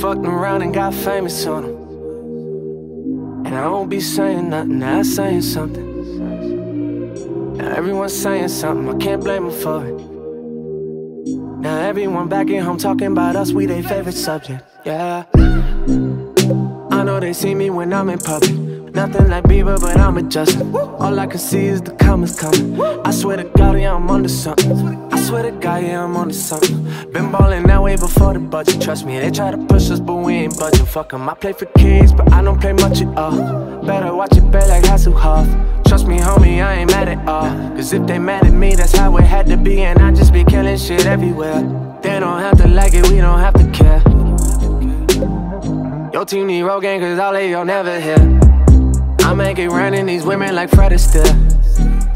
fucked around and got famous on them. And I won't be saying nothing, now saying something. Now everyone's saying something, I can't blame them for it. Now everyone back at home talking about us, we their favorite subject, yeah. I know they see me when I'm in public. Nothing like Bieber, but I'm adjusting. All I can see is the comments coming. I swear to God, yeah, I'm onto something. I swear to God, yeah, I'm onto something. Been ballin' that way before the budget. Trust me, they try to push us, but we ain't budging. Fuck 'em. I play for kids, but I don't play much at all. Better watch it back like Hasselhoff. Trust me, homie, I ain't mad at all. Cause if they mad at me, that's how it had to be. And I just be killing shit everywhere. They don't have to like it, we don't have to care. Your team need Rogaine, cause all they y'all never hear. I make it rain in these women like Fred Astaire.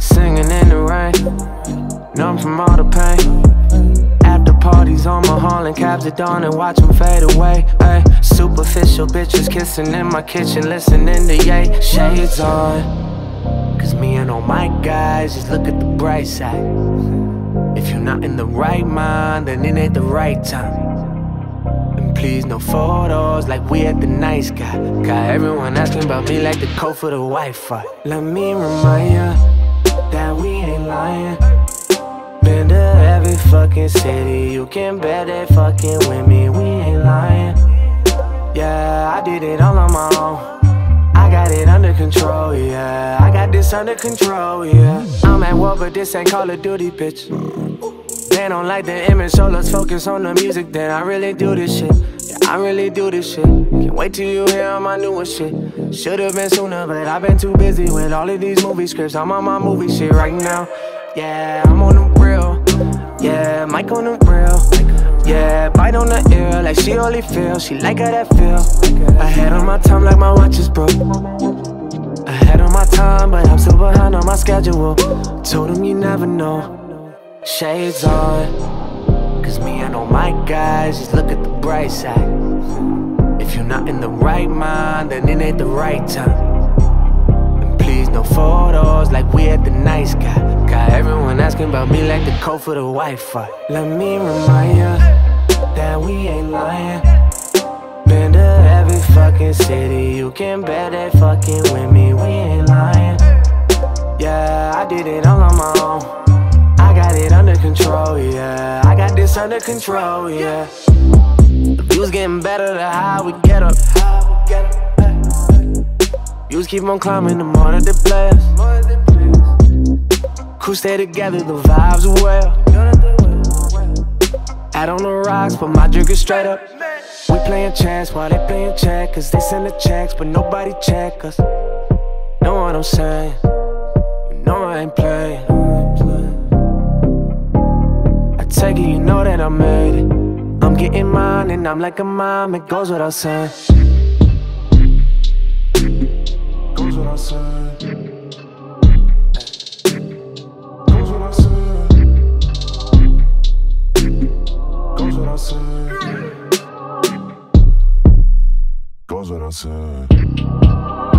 Singing in the rain, numb from all the pain. After parties on my and cabs at dawn and watch them fade away. Ay, superficial bitches kissing in my kitchen, listening to yay. Shades on. Cause me and all my guys just look at the bright side. If you're not in the right mind, then it ain't the right time. And please, no photos like we at the nice guy. Got everyone asking about me like the code for the Wi Fi. Let me remind ya that we ain't lying. Been to every fucking city, you can bet they fucking with me, we ain't lying. Yeah, I did it all on my own. I got it under control, yeah. I got this under control, yeah. I'm at war, but this ain't Call of Duty, bitch. They don't like the image, so let's focus on the music. Then I really do this shit. Yeah, I really do this shit. Can't wait till you hear all my newest shit. Should've been sooner, but I've been too busy with all of these movie scripts. I'm on my movie shit right now. Yeah, I'm on the real. Yeah, Mike on the real. Yeah, bite on the ear like she only feel. She like how that feel. Ahead on my time like my watch is broke. Ahead on my time, but I'm still behind on my schedule. Told him you never know. Shades on. Cause me and all my guys just look at the bright side. If you're not in the right mind, then it ain't the right time. And please, no photos like we at the nice guy. Got everyone asking about me like the code for the Wi Fi. Let me remind ya that we ain't lying. Been to every fucking city, you can bet they fucking with me, we ain't lying. Yeah, I did it all on my own. I got it under control, yeah. I got this under control, yeah. The views getting better the higher we get up. Views keep on climbing the more that they blast. Crew stay together, the vibes are well. Out on the rocks, but my drink is straight up. We playing chess while they playing checkers. They send the checks, but nobody check us. Know what I'm saying? You know I ain't playing. Take it, you know that I made it. I'm getting mine, and I'm like a mom. It goes without saying. Goes without saying. Goes. Goes without saying. Goes without saying.